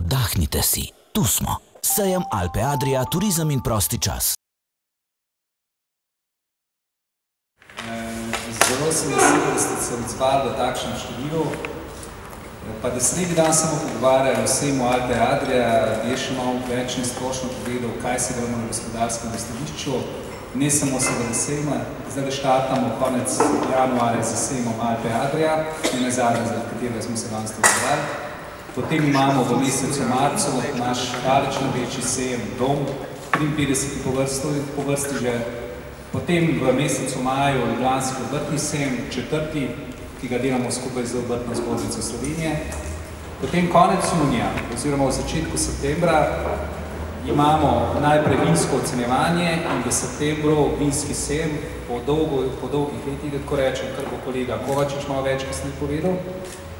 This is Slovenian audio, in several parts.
Oddahnite si, tu smo. Sejem Alpe Adria, turizem in prosti čas. Zelo sem vesel, da ste se odzvali v takšnem številu. Pa da se neki dan samo pogovarjali o vsemu Alpe Adria, je še malo več nesplošno povedal, kaj se gremo na gospodarskem stališču, ne samo seveda sejma. Zdaj da štartamo konec januarja za sejmom Alpe Adria, ne nazadnje, zaradi katerega smo se danes zbrali. Potem imamo v mesecu marcu naš daleč največji sejem Dom, 53 po vrsti, po vrsti že. Potem v mesecu maju Ljubljanski obrtni sejem, četrti, ki ga delamo skupaj z obrtno zbornico Slovenije. Potem konec junija oziroma v začetku septembra imamo najprej vinsko ocenjevanje in v septembru vinski sejem po, dolgo, po dolgih letih, tako rečem, kar bo kolega Kovačič malo več kasneje povedal.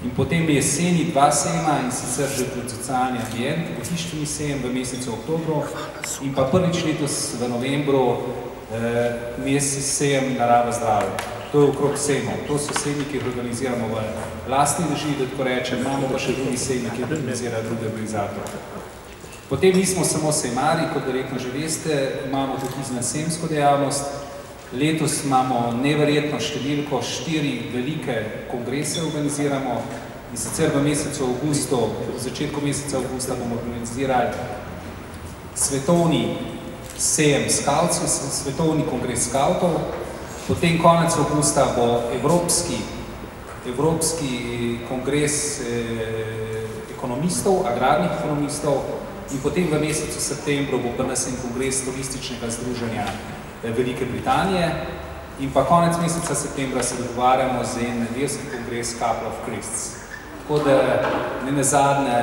In potem jeseni dva sejma in sicer že pred socialni ambient, potištveni sejem v mesecu oktobru in pa prvič letos v novembru eh, mesec sejem narava zdravja. To je okrog sejmov. To so sejmi, ki organiziramo v lastni državi, da tako rečem, imamo pa še drugi sejmi, ki organizirajo druge organizatorje. Potem nismo samo sejmari, kot verjetno že veste, imamo tudi iznasemsko dejavnost. Letos imamo neverjetno številko, štiri velike kongrese organiziramo. In sicer v mesecu avgustu, v začetku meseca avgusta bomo organizirali svetovni sejem skavcev, svetovni kongres skavtov, Potem konec avgusta bo Evropski, Evropski kongres eh, ekonomistov, agrarnih ekonomistov in potem v mesecu septembru bo PNSN kongres turističnega združenja eh, Velike Britanije in pa konec meseca septembra se dogovarjamo z en verski kongres Couple of Christs. Tako da ne nazadnje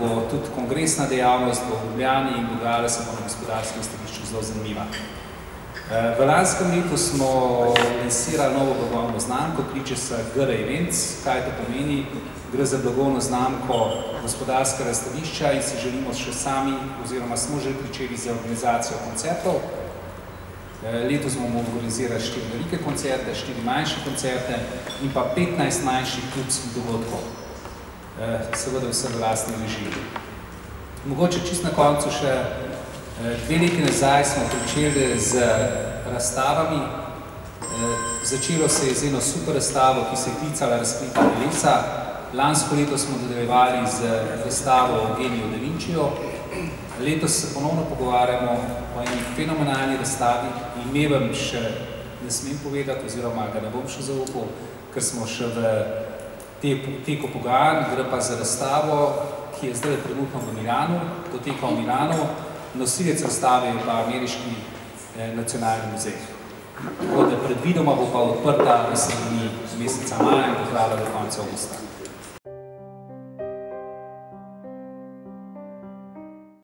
bo tudi kongresna dejavnost v Ljubljani in dogajala se bo na gospodarskem stališču zelo zanimiva. V lanskem letu smo lansirali novo blagovno znamko, kliče se GR Events. Kaj to pomeni? Gre za blagovno znamko gospodarskega razstavišča in si želimo še sami, oziroma smo že pričeli za organizacijo koncertov. Letos bomo organizirali štiri velike koncerte, štiri manjše koncerte in pa 15 manjših klubskih dogodkov. Seveda vse v lastni režiji. Mogoče čist na koncu še Dve leti nazaj smo pričeli z razstavami. Začelo se je z eno super razstavo, ki se je klicala Razkrita telesa. Lansko leto smo nadaljevali z razstavo o geniju Da Vincijo. Letos se ponovno pogovarjamo o eni fenomenalni razstavi. Ime vam še ne smem povedati, oziroma ga ne bom še zaupal, ker smo še v teku pogajanj. Gre pa za razstavo, ki je zdaj trenutno v Milanu, poteka v Milanu, nosilec razstave je pa ameriški eh, nacionalni muzej. Tako da predvidoma bo pa odprta v sredini meseca maja in potrala do konca avgusta.